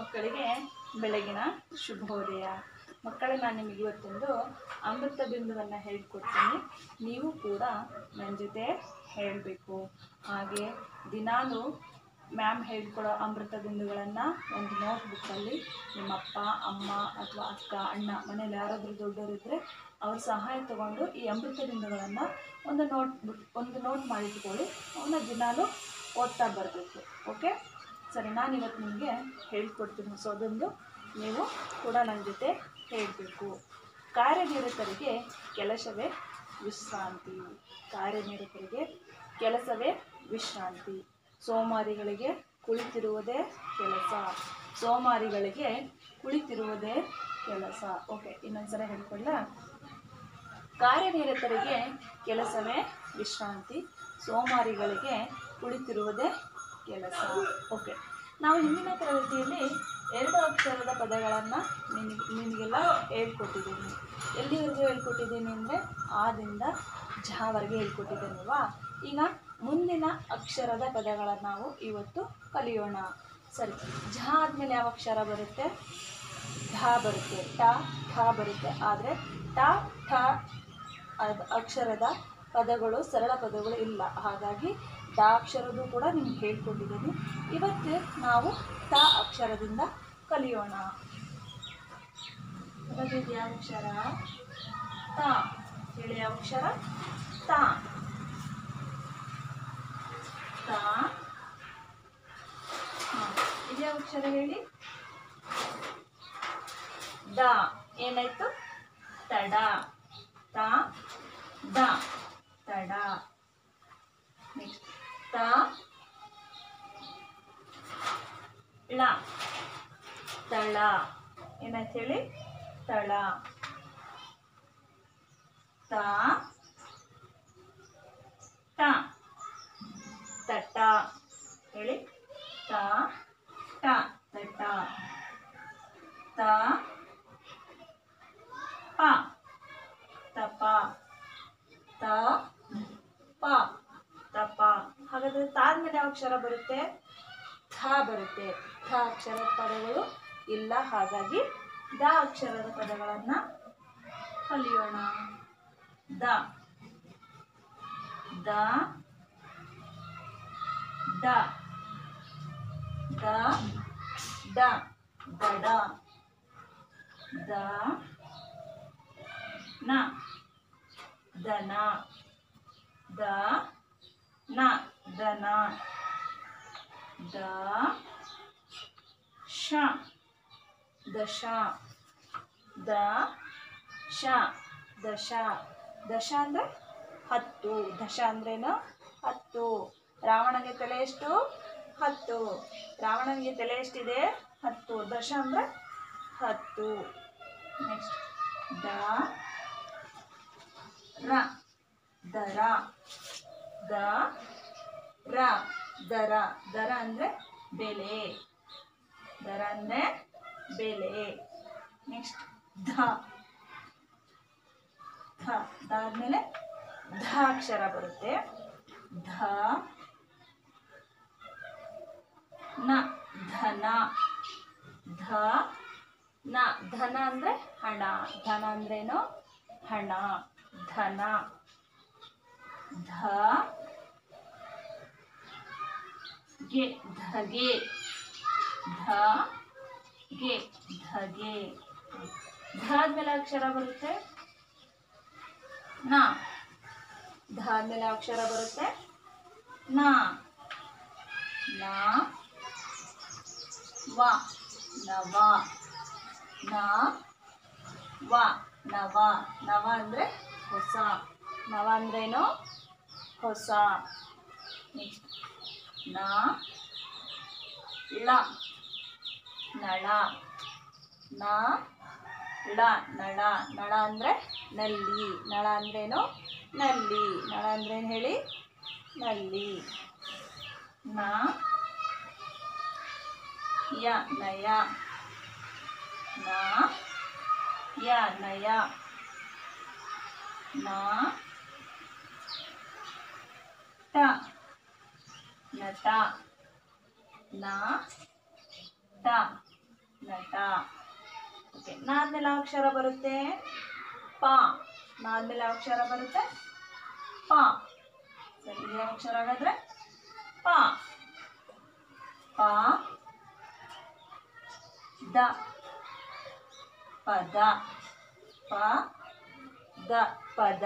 ಮಕ್ಕಳಿಗೆ ಬೆಳಗಿನ ಶುಭೋದಯ. ಮಕ್ಕಳೇ, ನಾನು ನಿಮಗೆ ಇವತ್ತೊಂದು ಅಮೃತ ಬಿಂದುವನ್ನು ಹೇಳ್ಕೊಡ್ತೀನಿ. ನೀವು ಕೂಡ ನನ್ನ ಜೊತೆ ಹೇಳಬೇಕು. ಹಾಗೆ ದಿನಾಲೂ ಮ್ಯಾಮ್ ಹೇಳ್ಕೊಡೋ ಅಮೃತ ಬಿಂದುಗಳನ್ನು ಒಂದು ನೋಟ್ಬುಕ್ಕಲ್ಲಿ ನಿಮ್ಮ ಅಪ್ಪ ಅಮ್ಮ ಅಥವಾ ಅಕ್ಕ, ಅಣ್ಣ ಮನೇಲಿ ಯಾರಾದರೂ ದೊಡ್ಡವರಿದ್ದರೆ ಅವ್ರ ಸಹಾಯ ತಗೊಂಡು ಈ ಅಮೃತ ಬಿಂದುಗಳನ್ನು ಒಂದು ನೋಟ್ ಬುಕ್ ಒಂದು ನೋಟ್ ಮಾಡಿಟ್ಕೊಳ್ಳಿ. ಅವನ್ನ ದಿನಾಲೂ ಓದ್ತಾ ಬರಬೇಕು. ಓಕೆ ಸರಿ ನಾನು ಇವತ್ತು ನಿಮಗೆ ಹೇಳ್ಕೊಡ್ತೀನಿ. ಸೊ ಅದೊಂದು ನೀವು ಕೂಡ ನನ್ನ ಜೊತೆ ಹೇಳಬೇಕು. ಕಾರ್ಯನಿರತರಿಗೆ ಕೆಲಸವೇ ವಿಶ್ರಾಂತಿ. ಕಾರ್ಯನಿರತರಿಗೆ ಕೆಲಸವೇ ವಿಶ್ರಾಂತಿ. ಸೋಮಾರಿಗಳಿಗೆ ಕುಳಿತಿರುವುದೇ ಕೆಲಸ. ಸೋಮಾರಿಗಳಿಗೆ ಕುಳಿತಿರುವುದೇ ಕೆಲಸ. ಓಕೆ ಇನ್ನೊಂದ್ಸಲ ಹೇಳ್ಕೊಳ್ಳ ಕಾರ್ಯನಿರತರಿಗೆ ಕೆಲಸವೇ ವಿಶ್ರಾಂತಿ. ಸೋಮಾರಿಗಳಿಗೆ ಕುಳಿತಿರುವುದೇ ಕೆಲಸ ಓಕೆ ನಾವು ಹಿಂದಿನ ತರಗತಿಯಲ್ಲಿ ಎರಡು ಅಕ್ಷರದ ಪದಗಳನ್ನು ನಿನಗೆ ನಿಮಗೆಲ್ಲ ಹೇಳ್ಕೊಟ್ಟಿದ್ದೀನಿ. ಎಲ್ಲಿವರೆಗೂ ಹೇಳ್ಕೊಟ್ಟಿದ್ದೀನಿ ಅಂದರೆ ಆದಿಂದ ಜಾವರೆಗೆ ಹೇಳ್ಕೊಟ್ಟಿದ್ದೇನಲ್ವಾ? ಈಗ ಮುಂದಿನ ಅಕ್ಷರದ ಪದಗಳನ್ನು ನಾವು ಇವತ್ತು ಕಲಿಯೋಣ. ಸರಿ, ಜ ಆದಮೇಲೆ ಯಾವ ಅಕ್ಷರ ಬರುತ್ತೆ? ಢ ಬರುತ್ತೆ. ಟ, ಠ ಬರುತ್ತೆ. ಆದರೆ ಟ ಠ ಅಕ್ಷರದ ಪದಗಳು ಸರಳ ಪದಗಳು ಇಲ್ಲ. ಹಾಗಾಗಿ ಡ ಅಕ್ಷರದ್ದು ಕೂಡ ನಿಮ್ಗೆ ಹೇಳ್ಕೊಟ್ಟಿದ್ದೀನಿ ಇವತ್ತು ನಾವು ತ ಅಕ್ಷರದಿಂದ ಕಲಿಯೋಣ. ಯಾವ ಅಕ್ಷರ? ತ. ಹೇಳಿ ಅಕ್ಷರ? ತ. ತ. ಹ. ಇದು ಯಾವ ಅಕ್ಷರ ಹೇಳಿ? ದ. ಏನಾಯ್ತು? ತಡ. ತ. ದ. ತಡ. ನೆಕ್ಸ್ಟ್ ತ ಳ ತಳ. ಏನಂತ ಹೇಳಿ ತಳ. ತ. ಟ ತಟ. ಹೇಳಿ? ತ. ಟ. ತಟ. ತ. ಪ. ತಪ. ತ. ಪ. ಹಾಗಾದ್ರೆ ತಾದ್ಮೇಲೆ ಯಾವ ಅಕ್ಷರ ಬರುತ್ತೆ? ಥ ಬರುತ್ತೆ. ಥ ಅಕ್ಷರದ ಪದಗಳು ಇಲ್ಲ, ಹಾಗಾಗಿ ದ ಅಕ್ಷರದ ಪದಗಳನ್ನು ಕಲಿಯೋಣ. ದ. ದ. ಡ ದ. ಡ ದಡ ದ. ನ. ದನ ದ. ನ ದನ ದ, ಶ ದಶ ದ, ಶ ದಶ ದಶ ಅಂದರೆ ಹತ್ತು. ದಶ ಅಂದ್ರೇನು ಹತ್ತು. ರಾವಣನಿಗೆ ತಲೆ ಎಷ್ಟು? ಹತ್ತು. ರಾವಣನಿಗೆ ತಲೆ ಎಷ್ಟಿದೆ? ಹತ್ತು. ದಶ ಅಂದರೆ ಹತ್ತು. ನೆಕ್ಸ್ಟ್ ದ, ರ ದರ ದ, ರ, ದರ. ದರ ಅಂದರೆ ಬೆಲೆ. ದರ ಅಂದರೆ ಬೆಲೆ. ನೆಕ್ಸ್ಟ್ ಧ. ಧ. ಆದಮೇಲೆ ಧ ಅಕ್ಷರ ಬರುತ್ತೆ. ಧ, ನ, ಧನ. ಧ, ನ. ಧನ ಅಂದರೆ ಹಣ. ಧನ ಅಂದ್ರೇನು ಹಣ. ಧನ. ಧ ಗೆ ಧಗೆ ಧ ಗೆ ಧಗೆ. ಧ ಆದ್ಮೇಲೆ ಅಕ್ಷರ ಬರುತ್ತೆ? ನ. ಧ ಆದ್ಮೇಲೆ ಅಕ್ಷರ ಬರುತ್ತೆ? ನ. ನ. ವ. ನವ. ನ. ವ. ನವ. ನವ ಅಂದರೆ ಹೊಸ. ನವ ಅಂದ್ರೇನು? ಹೊಸ ನ ಳ ನಳ ನ ಳ ನಳ ನಳ ಅಂದರೆ ನಲ್ಲಿ. ನಳ ಅಂದ್ರೇನು? ನಲ್ಲಿ. ನಳ ಅಂದ್ರೇನು ಹೇಳಿ? ನಲ್ಲಿ. ನ ಯ ನಯ ನ ಯ ನಯ ನ ಟ ನಟ, ನ, ಟ, ನಟ. ಓಕೆ ನಾದ್ಮೇಲೆ ಯಾವ ಅಕ್ಷರ ಬರುತ್ತೆ? ಪ. ನಾದ್ಮೇಲೆ ಯಾವ ಅಕ್ಷರ ಬರುತ್ತೆ? ಪ. ಸರಿ ಯಾವ ಅಕ್ಷರ ಹಾಗಾದ್ರೆ ಪ. ಪ. ದ. ಪದ. ಪ. ದ. ಪದ.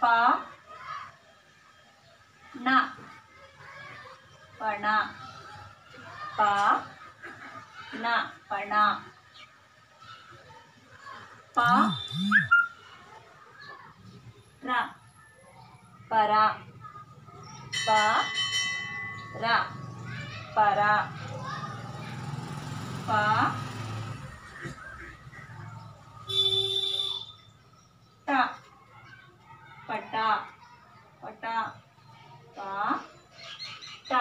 ಪ ನ ಪಣ ಪ ನ ಪಣ ಪ ರ ಪರ ಪ ರ ಪರ ಪ ಟ ಪಟ ಪಟ ಪ ಟ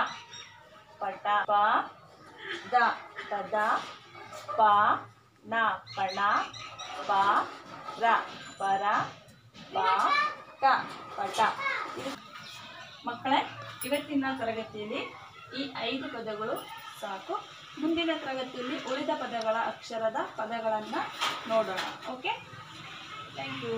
ಪಟ ಪ ದ ಪದ ಪ, ನ, ಪಣ, ಪ, ರ, ಪರ, ಪ ಟ ಪಟ. ಇದು ಮಕ್ಕಳೇ, ಇವತ್ತಿನ ತರಗತಿಯಲ್ಲಿ ಈ ಐದು ಪದಗಳು ಸಾಕು. ಮುಂದಿನ ತರಗತಿಯಲ್ಲಿ ಉಳಿದ ಪದಗಳ ಅಕ್ಷರದ ಪದಗಳನ್ನು ನೋಡೋಣ. Okay thank you